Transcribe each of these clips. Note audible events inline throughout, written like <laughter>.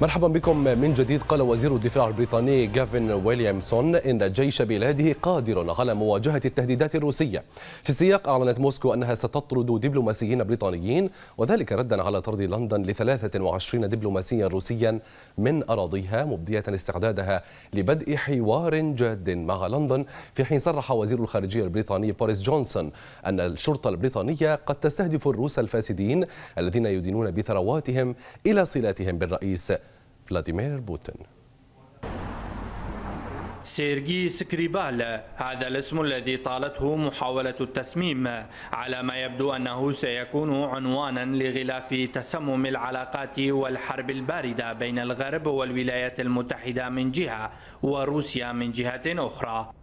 مرحبا بكم من جديد قال وزير الدفاع البريطاني جافن ويليامسون إن جيش بلاده قادر على مواجهة التهديدات الروسية. في السياق أعلنت موسكو أنها ستطرد دبلوماسيين بريطانيين وذلك ردا على طرد لندن ل 23 دبلوماسيا روسيا من أراضيها مبدية استعدادها لبدء حوار جاد مع لندن. في حين صرح وزير الخارجية البريطاني بوريس جونسون أن الشرطة البريطانية قد تستهدف الروس الفاسدين الذين يدينون بثرواتهم إلى صلاتهم بالرئيس فلاديمير بوتين. سيرجي سكريبال هذا الاسم الذي طالته محاولة التسميم على ما يبدو أنه سيكون عنوانا لغلاف تسمم العلاقات والحرب الباردة بين الغرب والولايات المتحدة من جهة وروسيا من جهة أخرى.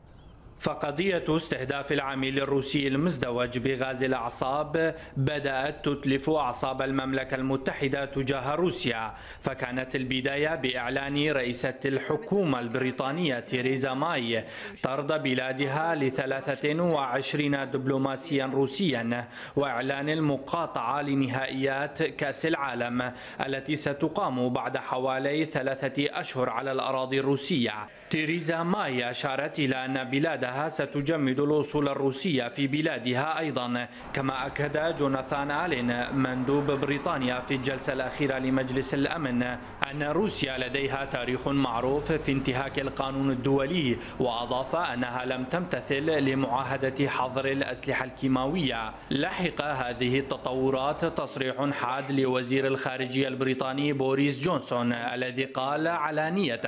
فقضية استهداف العميل الروسي المزدوج بغاز الأعصاب بدأت تتلف أعصاب المملكة المتحدة تجاه روسيا فكانت البداية بإعلان رئيسة الحكومة البريطانية تيريزا ماي. طرد بلادها لثلاثة وعشرين دبلوماسيا روسيا وإعلان المقاطعة لنهائيات كأس العالم التي ستقام بعد حوالي ثلاثة أشهر على الأراضي الروسية. تيريزا ماي أشارت إلى أن بلادها ستجمد الأصول الروسية في بلادها أيضا كما أكد جوناثان آلين مندوب بريطانيا في الجلسة الأخيرة لمجلس الأمن أن روسيا لديها تاريخ معروف في انتهاك القانون الدولي وأضاف أنها لم تمتثل لمعاهدة حظر الأسلحة الكيماوية. لحق هذه التطورات تصريح حاد لوزير الخارجية البريطاني بوريس جونسون الذي قال علانية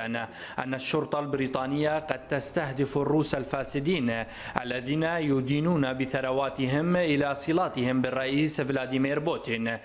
أن الشرطة البريطانية قد تستهدف الروس الفاسدين الذين يدينون بثرواتهم إلى صلاتهم بالرئيس فلاديمير بوتين.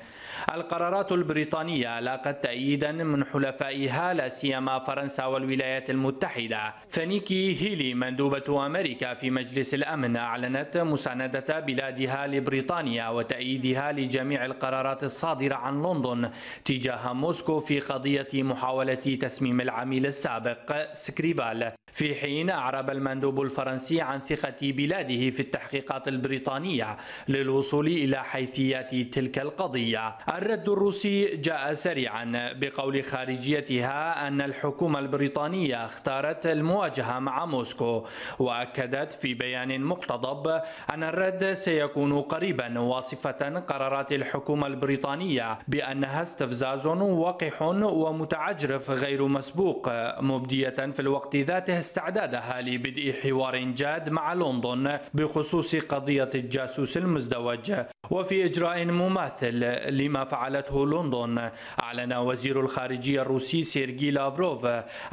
القرارات البريطانية لاقت تأييدا من حلفائها لا سيما فرنسا والولايات المتحدة. فنيكي هيلي مندوبة أمريكا في مجلس الأمن أعلنت مساندة بلادها لبريطانيا وتأييدها لجميع القرارات الصادرة عن لندن تجاه موسكو في قضية محاولة تسميم العميل السابق سكريبال في حين أعرب المندوب الفرنسي عن ثقة بلاده في التحقيقات البريطانية للوصول إلى حيثيات تلك القضية. الرد الروسي جاء سريعا بقول خارجيتها أن الحكومة البريطانية اختارت المواجهة مع موسكو وأكدت في بيان مقتضب أن الرد سيكون قريبا واصفة قرارات الحكومة البريطانية بأنها استفزاز وقح ومتعجرف غير مسبوق مبدية في الوقت ذاته استعدادها لبدء حوار جاد مع لندن بخصوص قضية الجاسوس المزدوج وفي إجراء مماثل لما فعلته لندن. أعلن وزير الخارجية الروسي سيرجي لافروف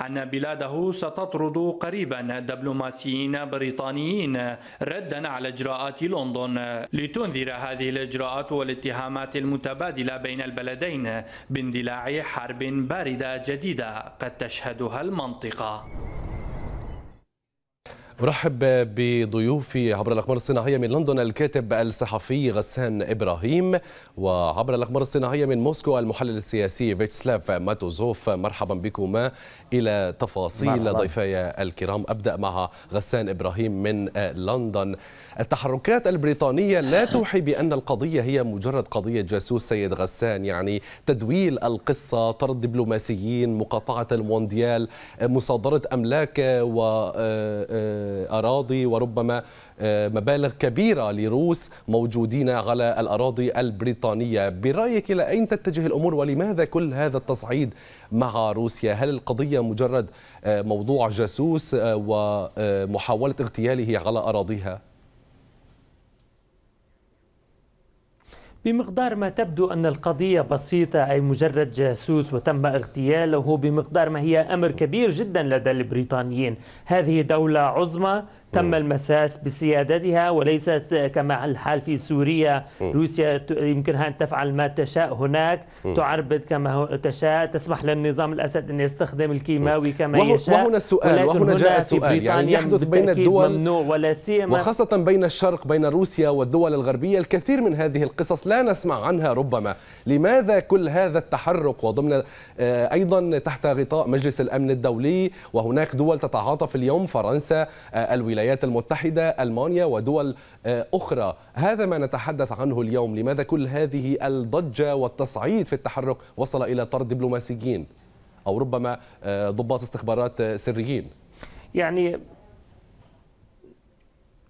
أن بلاده ستطرد قريبا دبلوماسيين بريطانيين ردا على إجراءات لندن. لتنذر هذه الإجراءات والاتهامات المتبادلة بين البلدين باندلاع حرب باردة جديدة قد تشهدها المنطقة. أرحب بضيوفي عبر الأقمار الصناعية من لندن الكاتب الصحفي غسان إبراهيم وعبر الأقمار الصناعية من موسكو المحلل السياسي فيتسلاف ماتوزوف. مرحبا بكما. إلى تفاصيل. ضيفي الكرام. أبدأ مع غسان إبراهيم من لندن. التحركات البريطانية لا <laughs> توحي بأن القضية هي مجرد قضية جاسوس سيد غسان يعني تدويل القصة طرد دبلوماسيين مقاطعة المونديال مصادرة أملاك وأراضي وربما مبالغ كبيرة لروس موجودين على الأراضي البريطانية برأيك إلى أين تتجه الأمور ولماذا كل هذا التصعيد مع روسيا هل القضية مجرد موضوع جاسوس ومحاولة اغتياله على أراضيها؟ بمقدار ما تبدو أن القضية بسيطة أي مجرد جاسوس وتم اغتياله بمقدار ما هي أمر كبير جدا لدى البريطانيين. هذه دولة عظمى تم المساس بسيادتها وليست كما الحال في سوريا. روسيا يمكنها أن تفعل ما تشاء هناك. تعربد كما تشاء. تسمح للنظام الأسد أن يستخدم الكيماوي كما وهو يشاء. وهنا السؤال وهنا جاء السؤال يعني يحدث بين الدول ممنوع ولا سيما وخاصة بين الشرق بين روسيا والدول الغربية الكثير من هذه القصص لا نسمع عنها ربما. لماذا كل هذا التحرك وضمن أيضا تحت غطاء مجلس الأمن الدولي؟ وهناك دول تتعاطف اليوم فرنسا الولايات المتحدة ألمانيا ودول أخرى. هذا ما نتحدث عنه اليوم. لماذا كل هذه الضجة والتصعيد في التحرك وصل إلى طرد دبلوماسيين أو ربما ضباط استخبارات سريين؟ يعني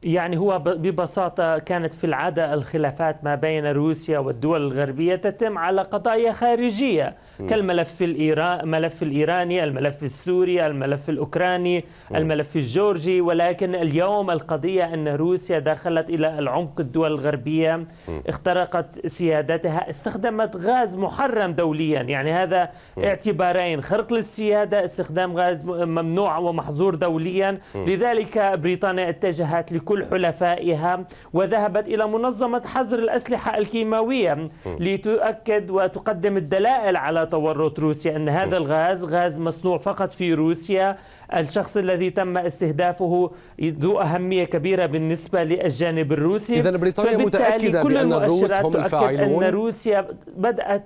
يعني هو ببساطة كانت في العادة الخلافات ما بين روسيا والدول الغربية تتم على قضايا خارجية كالملف الإيراني الملف الإيراني الملف السوري الملف الأوكراني الملف الجورجي ولكن اليوم القضية أن روسيا دخلت إلى العمق الدول الغربية اخترقت سيادتها استخدمت غاز محرم دوليا يعني هذا اعتبارين خرق للسيادة استخدام غاز ممنوع ومحظور دوليا لذلك بريطانيا اتجهت لكل كل حلفائها وذهبت إلى منظمة حظر الأسلحة الكيماوية لتؤكد وتقدم الدلائل على تورط روسيا أن هذا الغاز غاز مصنوع فقط في روسيا. الشخص الذي تم استهدافه ذو أهمية كبيرة بالنسبة للجانب الروسي. إذا بريطانيا متأكدة بأن الروس هم الفاعلون. أن روسيا بدأت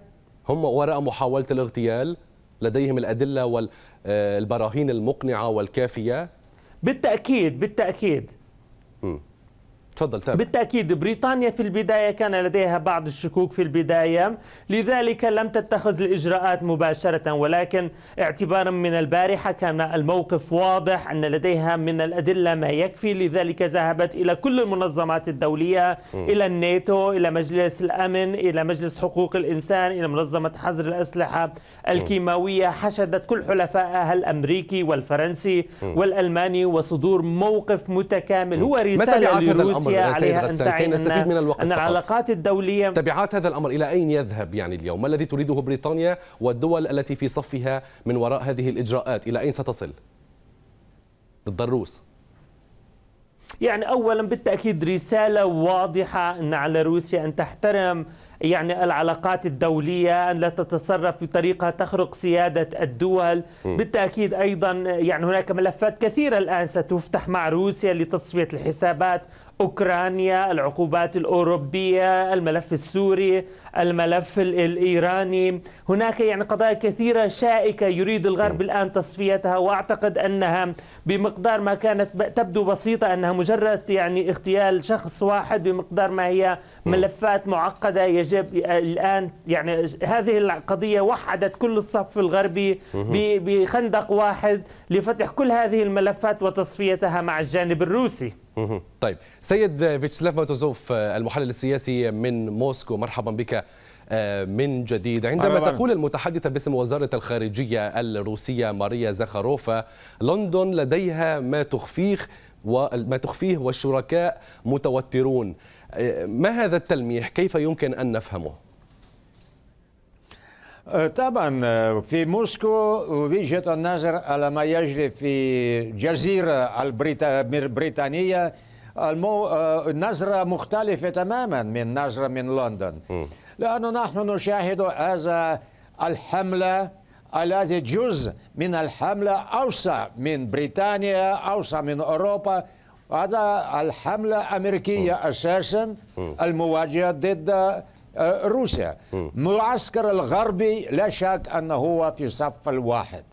هم وراء محاولة الاغتيال لديهم الأدلة والبراهين المقنعة والكافية؟ بالتأكيد بالتأكيد. تفضل تابع. بالتأكيد بريطانيا في البداية كان لديها بعض الشكوك في البداية. لذلك لم تتخذ الإجراءات مباشرة ولكن اعتبارا من البارحة كان الموقف واضح أن لديها من الأدلة ما يكفي. لذلك ذهبت إلى كل المنظمات الدولية م. إلى الناتو إلى مجلس الأمن إلى مجلس حقوق الإنسان إلى منظمة حظر الأسلحة الكيماوية. حشدت كل حلفائها الأمريكي والفرنسي م. والألماني وصدور موقف متكامل. هو رسالة لروسيا. روسيا عليها أن تعي نستفيد من الوقت أن العلاقات الدولية تبعات هذا الأمر إلى أين يذهب يعني اليوم؟ ما الذي تريده بريطانيا والدول التي في صفها من وراء هذه الإجراءات؟ إلى أين ستصل؟ ضد الروس يعني اولا بالتأكيد رسالة واضحة أن على روسيا أن تحترم يعني العلاقات الدولية أن لا تتصرف بطريقة تخرق سيادة الدول. م. بالتأكيد أيضا يعني هناك ملفات كثيرة الآن ستفتح مع روسيا لتصفية الحسابات. أوكرانيا العقوبات الأوروبية الملف السوري الملف الإيراني. هناك يعني قضايا كثيرة شائكة يريد الغرب الآن تصفيتها وأعتقد أنها بمقدار ما كانت تبدو بسيطة أنها مجرد يعني اغتيال شخص واحد بمقدار ما هي ملفات معقدة يجب الآن يعني هذه القضية وحدت كل الصف الغربي بخندق واحد لفتح كل هذه الملفات وتصفيتها مع الجانب الروسي. طيب سيد فيتسلاف ماتوزوف المحلل السياسي من موسكو مرحبا بك آه، من جديد. عندما تقول المتحدثة باسم وزارة الخارجية الروسية ماريا زاخاروفا لندن لديها ما تخفيه وما تخفيه والشركاء متوترون. آه، ما هذا التلميح؟ كيف يمكن أن نفهمه؟ طبعا في موسكو وجهة النظر على ما يجري في جزيرة البريطانية المو... النظرة مختلفة تماما من نظرة من لندن لأنه نحن نشاهد هذا الحملة الذي جزء من الحملة أوسع من بريطانيا أوسع من أوروبا هذا الحملة أمريكية أساسا المواجهة ضد روسيا. معسكر الغربي لا شك أنه هو في صف الواحد.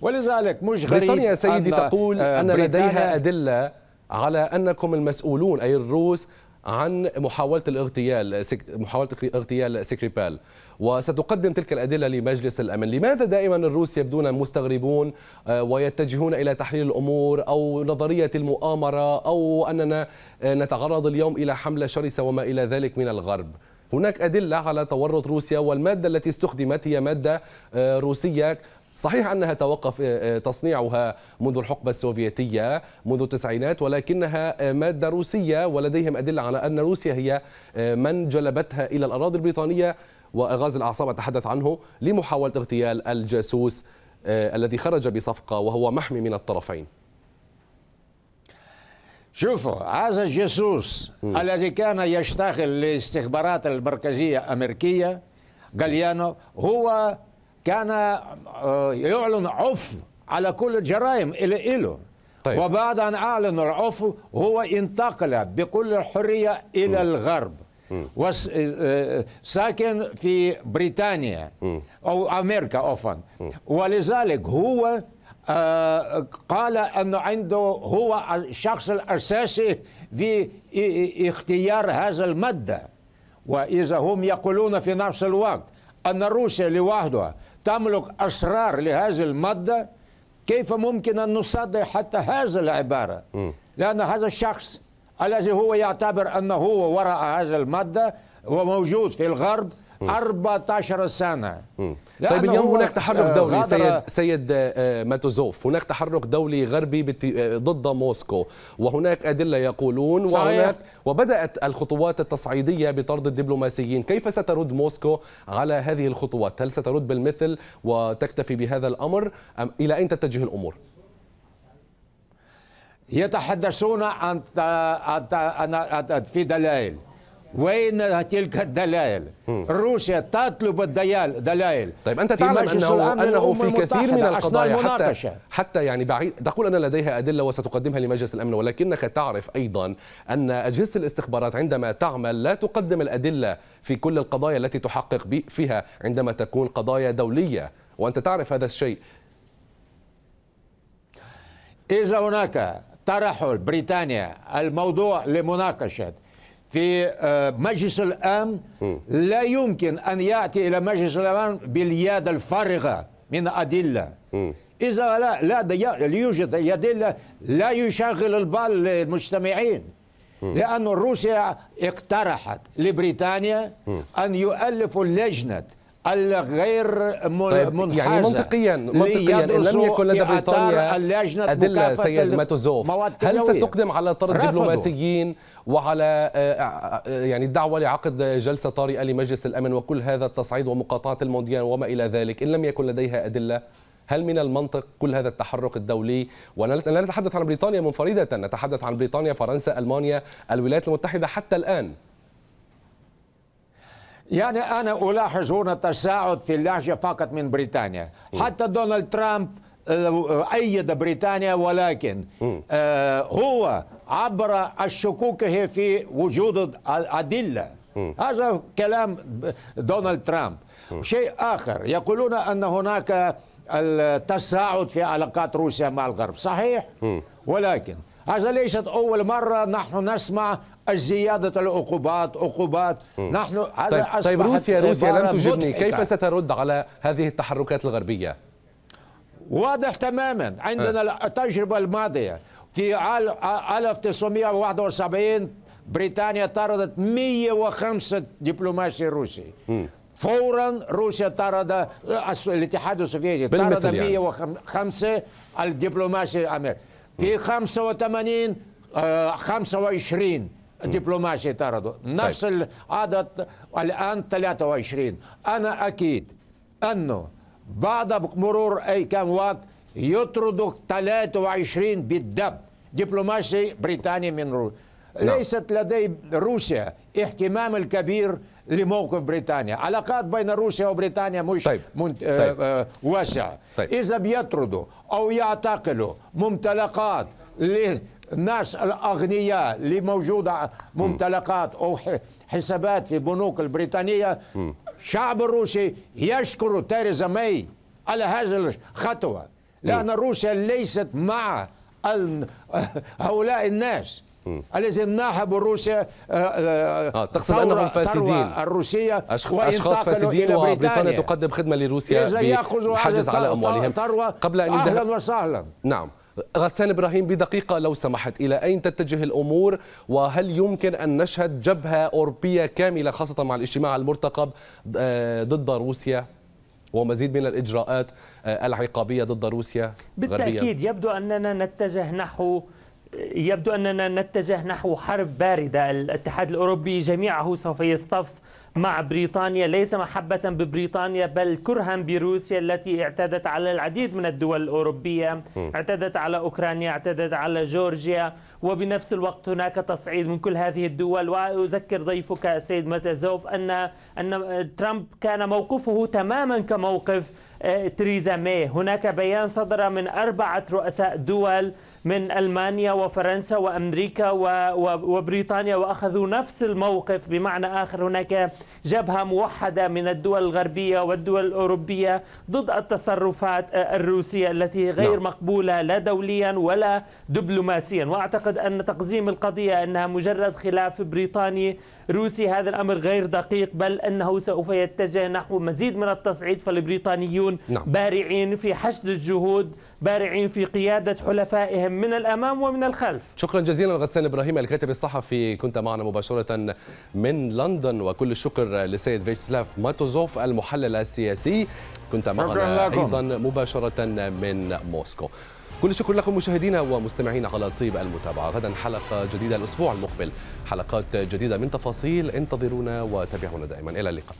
ولذلك مش غريب بريطانيا سيدي أن تقول آه، أن لديها أدلة على أنكم المسؤولون أي الروس عن محاولة الاغتيال محاولة اغتيال سكريبال. وستقدم تلك الأدلة لمجلس الأمن. لماذا دائما الروس يبدون مستغربون آه، ويتجهون إلى تحليل الأمور أو نظرية المؤامرة أو أننا آه، نتعرض اليوم إلى حملة شرسة وما إلى ذلك من الغرب؟ هناك أدلة على تورط روسيا والمادة التي استخدمت هي مادة آه، روسية. صحيح أنها توقف آه، آه، تصنيعها منذ الحقبة السوفيتية منذ التسعينات ولكنها مادة روسية ولديهم أدلة على أن روسيا هي من جلبتها إلى الأراضي البريطانية. وغاز الأعصاب أتحدث عنه لمحاولة اغتيال الجاسوس الذي خرج بصفقة وهو محمي من الطرفين. شوفوا هذا الجاسوس الذي كان يشتغل للاستخبارات المركزية الأمريكية جاليانو هو كان آه، يعلن عفو على كل الجرائم إلى إله. طيب. وبعد أن أعلن العفو هو انتقل بكل حرية إلى م. الغرب. وساكن آه، في بريطانيا. م. أو أمريكا عفوا ولذلك هو آه، قال أنه عنده هو الشخص الأساسي في اختيار هذا المادة. وإذا هم يقولون في نفس الوقت أن روسيا لوحدها تملك أسرار لهذه المادة كيف ممكن أن نصدق حتى هذه العبارة؟ لأن هذا الشخص الذي هو يعتبر أنه هو وراء هذه المادة وموجود في الغرب. 14 سنة. طيب اليوم هناك تحرك دولي سيد سيد آه، ماتوزوف. هناك تحرك دولي غربي آه، ضد موسكو. وهناك أدلة يقولون صحيح. وهناك وبدأت الخطوات التصعيدية بطرد الدبلوماسيين. كيف سترد موسكو على هذه الخطوات؟ هل سترد بالمثل وتكتفي بهذا الأمر؟ أم إلى أين تتجه الأمور؟ يتحدثون عن في دلائل. وين تلك الدلائل؟ روسيا تطلب الدلائل دلائل. طيب أنت تعلم أنه أنه في كثير من القضايا حتى حتى يعني بعيد تقول أن لديها أدلة وستقدمها لمجلس الأمن ولكنك تعرف أيضا أن أجهزة الاستخبارات عندما تعمل لا تقدم الأدلة في كل القضايا التي تحقق فيها عندما تكون قضايا دولية. وأنت تعرف هذا الشيء. إذا هناك طرحوا بريطانيا الموضوع لمناقشة في آه، مجلس الأمن لا يمكن أن يأتي إلى مجلس الأمن باليد الفارغة من أدلة. إذا لا لا يوجد أدلة لا يشغل البال للمجتمعين. لأن روسيا اقترحت لبريطانيا أن يؤلفوا لجنة الغير طيب منحازة يعني منطقيا منطقيا إن لم يكن لدى بريطانيا أدلة سيد ماتوزوف هل ستقدم على طرد دبلوماسيين وعلى آه، آه، آه، يعني الدعوة لعقد جلسة طارئة لمجلس الأمن وكل هذا التصعيد ومقاطعة المونديال وما إلى ذلك؟ إن لم يكن لديها أدلة هل من المنطق كل هذا التحرك الدولي؟ ولا نتحدث عن بريطانيا منفردة نتحدث عن بريطانيا فرنسا ألمانيا الولايات المتحدة حتى الآن. يعني أنا ألاحظ هنا تساعد في اللهجة فقط من بريطانيا. حتى دونالد ترامب آه، أيد بريطانيا ولكن آه هو عبر الشكوكة في وجود الأدلة هذا كلام دونالد ترامب. شيء آخر يقولون أن هناك التساعد في علاقات روسيا مع الغرب. صحيح؟ ولكن هذا ليست أول مرة نحن نسمع زيادة العقوبات عقوبات. نحن طيب, طيب روسيا روسيا لم تجبني كيف سترد على هذه التحركات الغربية؟ واضح تماما. عندنا التجربة الماضية. في عام 1971 بريطانيا طردت 105 دبلوماسي روسي. فورا روسيا طرد الاتحاد السوفيتي طرد 105 يعني. الدبلوماسي الامريكي في 85 25 دبلوماسي طردوا نفس طيب. العدد الآن 23 أنا أكيد أنه بعد مرور أي كم وقت يطردوا 23 بالدب دبلوماسي بريطاني من روسيا نعم. ليست لدي روسيا اهتمام الكبير لموقف بريطانيا علاقات بين روسيا وبريطانيا مش طيب. منت... طيب. آه واسعة طيب. إذا بيطردوا أو يعتقلوا ممتلكات الناس الأغنياء اللي موجودة ممتلكات أو حسابات في بنوك البريطانية. الشعب الروسي يشكر تيريزا ماي على هذه الخطوة لأن روسيا ليست مع هؤلاء الناس الذين ناهبوا روسيا آه, آه،, آه، تقصد أنهم فاسدين. الروسية أشخاص فاسدين وبريطانيا تقدم خدمة لروسيا بحجز على أموالهم. قبل أن أهلا وسهلا. نعم. غسان إبراهيم بدقيقة لو سمحت إلى أين تتجه الأمور؟ وهل يمكن أن نشهد جبهة أوروبية كاملة خاصة مع الاجتماع المرتقب آه، ضد روسيا؟ ومزيد من الإجراءات آه، العقابية ضد روسيا بالتأكيد غربيا. يبدو أننا نتجه نحو يبدو أننا نتجه نحو حرب باردة. الاتحاد الأوروبي جميعه سوف يصطف مع بريطانيا ليس محبة ببريطانيا بل كرها بروسيا التي اعتدت على العديد من الدول الأوروبية. اعتدت على أوكرانيا اعتدت على جورجيا. وبنفس الوقت هناك تصعيد من كل هذه الدول وأذكر ضيفك سيد متزوف أن أن ترامب كان موقفه تماما كموقف آه، تريزا ماي. هناك بيان صدر من أربعة رؤساء دول من ألمانيا وفرنسا وأمريكا وبريطانيا وأخذوا نفس الموقف. بمعنى آخر هناك جبهة موحدة من الدول الغربية والدول الأوروبية ضد التصرفات الروسية التي غير نعم. مقبولة لا دوليا ولا دبلوماسيا. وأعتقد أعتقد أن تقزيم القضية أنها مجرد خلاف بريطاني روسي هذا الأمر غير دقيق بل أنه سوف يتجه نحو مزيد من التصعيد فالبريطانيون نعم. بارعين في حشد الجهود بارعين في قيادة حلفائهم من الأمام ومن الخلف. شكرا جزيلا غسان إبراهيم الكاتب الصحفي. كنت معنا مباشرة من لندن وكل الشكر لسيد فيتسلاف ماتوزوف المحلل السياسي. كنت معنا أيضا مباشرة من موسكو. كل الشكر لكم مشاهدينا ومستمعينا على طيب المتابعة. غدا حلقة جديدة الأسبوع المقبل. حلقات جديدة من تفاصيل انتظرونا وتابعونا دائما. إلى اللقاء.